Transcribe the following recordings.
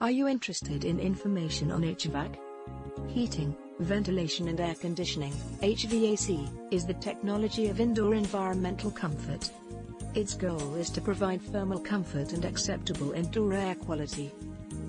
Are you interested in information on HVAC? Heating, ventilation and air conditioning, HVAC, is the technology of indoor environmental comfort. Its goal is to provide thermal comfort and acceptable indoor air quality.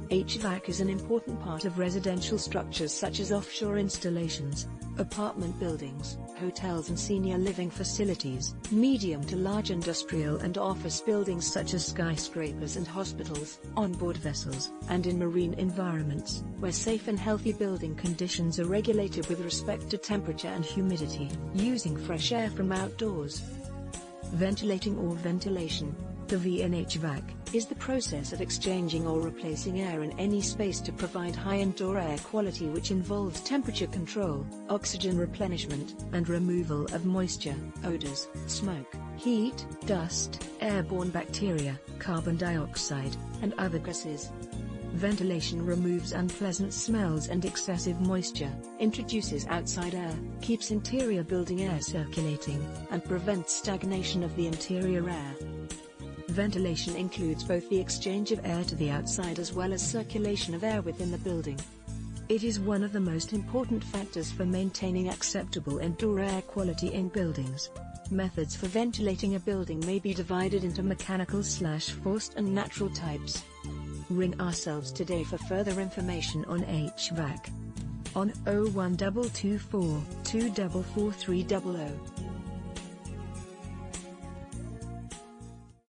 HVAC is an important part of residential structures such as offshore installations, apartment buildings, hotels and senior living facilities, medium to large industrial and office buildings such as skyscrapers and hospitals, onboard vessels, and in marine environments, where safe and healthy building conditions are regulated with respect to temperature and humidity, using fresh air from outdoors. Ventilating or ventilation, the V in HVAC, is the process of exchanging or replacing air in any space to provide high indoor air quality which involves temperature control, oxygen replenishment, and removal of moisture, odors, smoke, heat, dust, airborne bacteria, carbon dioxide, and other gases. Ventilation removes unpleasant smells and excessive moisture, introduces outside air, keeps interior building air circulating, and prevents stagnation of the interior air. Ventilation includes both the exchange of air to the outside as well as circulation of air within the building. It is one of the most important factors for maintaining acceptable indoor air quality in buildings. Methods for ventilating a building may be divided into mechanical slash forced and natural types. Ring ourselves today for further information on HVAC. On 01224 244300.